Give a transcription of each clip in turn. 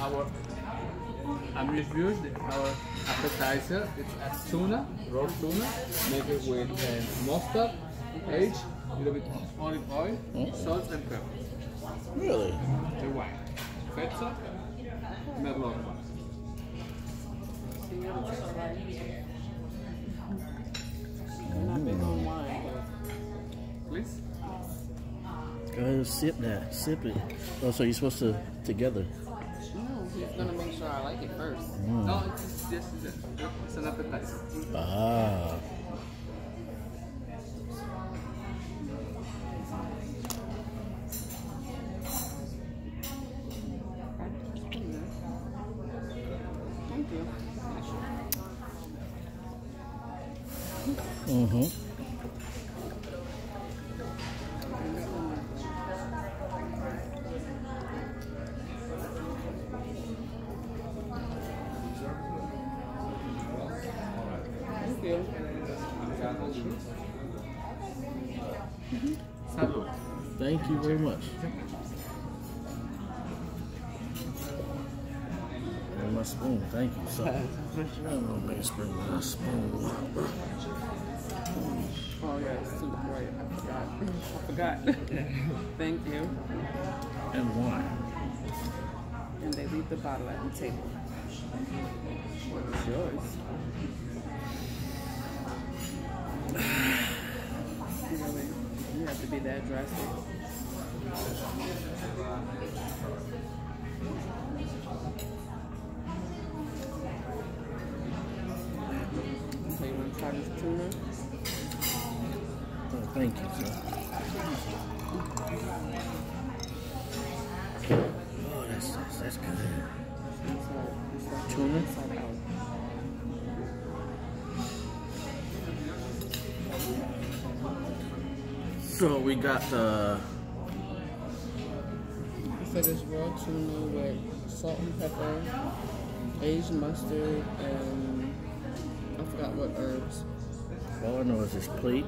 our amuse the, our appetizer. It's a tuna, raw tuna, make it with uh, mustard, aged, a little bit of olive oil, salt and pepper. Really? The wine. Feta, merlot. I'm not big on wine. Please. Go ahead and sip that. Sip it. Oh, so you're supposed to together. No, he's gonna make sure I like it first. No, it's just it's, it's an appetizer. Ah. Thank you. Mm-hmm. Thank you. Thank you very much. And my spoon. Thank you. So, I'm gonna bring my spoon. Oh yeah, it's too bright. I forgot. I forgot. Thank you. And wine. And they leave the bottle at the table. It's yours. To be that drastic. So you want to tuna? Oh, thank you, sir. Oh, that's, that's, that's good. Tuna? So we got the It said it's raw tuna with salt and pepper, aged mustard, and I forgot what herbs. all I know is this plate.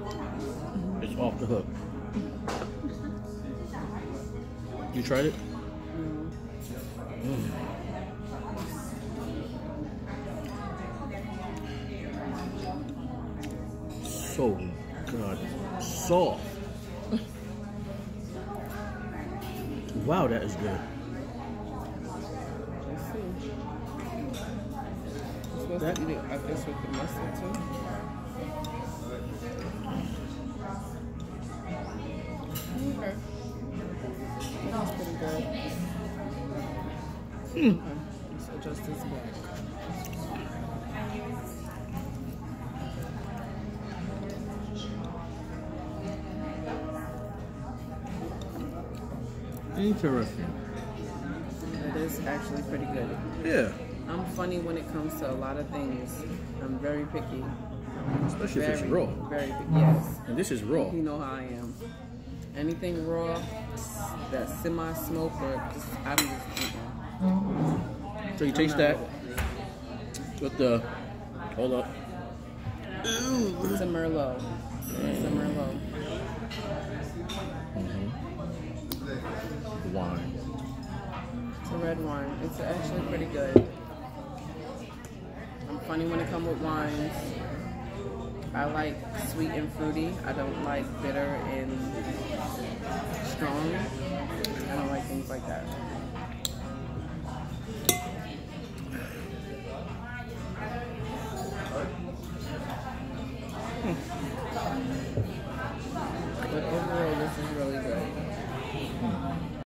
It's off the hook. You tried it? Mm. So good. Soft. Wow, that is good. Let's see. That- hmm. to eat it, I guess, with the mustard too. Okay. That's pretty good. Okay. Let's adjust this back. Interesting. It is actually pretty good. Yeah. I'm funny when it comes to a lot of things. I'm very picky. Especially Very, if it's raw. very picky. Yes. And this is raw. You know how I am. Anything raw, that semi-smoke or just I'm just eating. So you taste I'm that not with the hold up. Ooh. It's a Merlot. It's a Merlot. Wine. It's a red wine. It's actually pretty good. I'm funny when it comes with wines. I like sweet and fruity. I don't like bitter and strong. I don't like things like that.